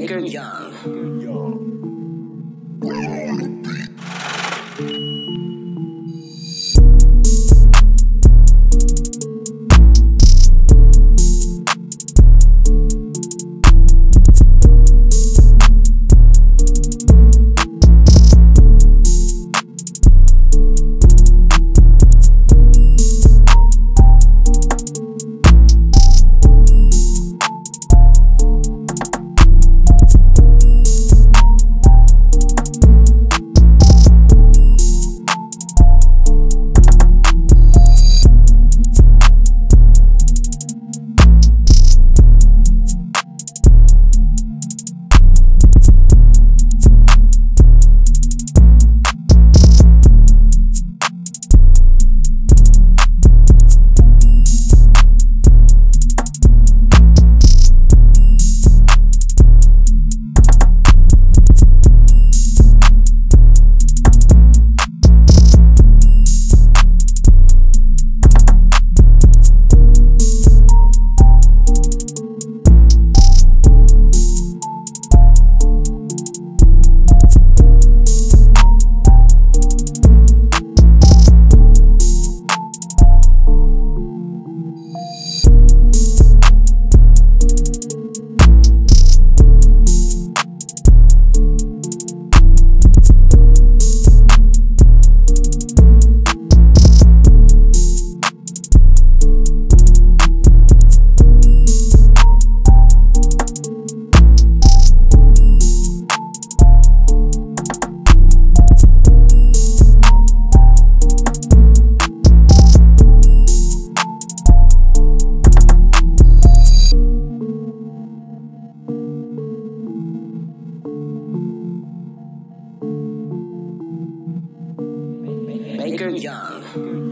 Baker Young. nigger young.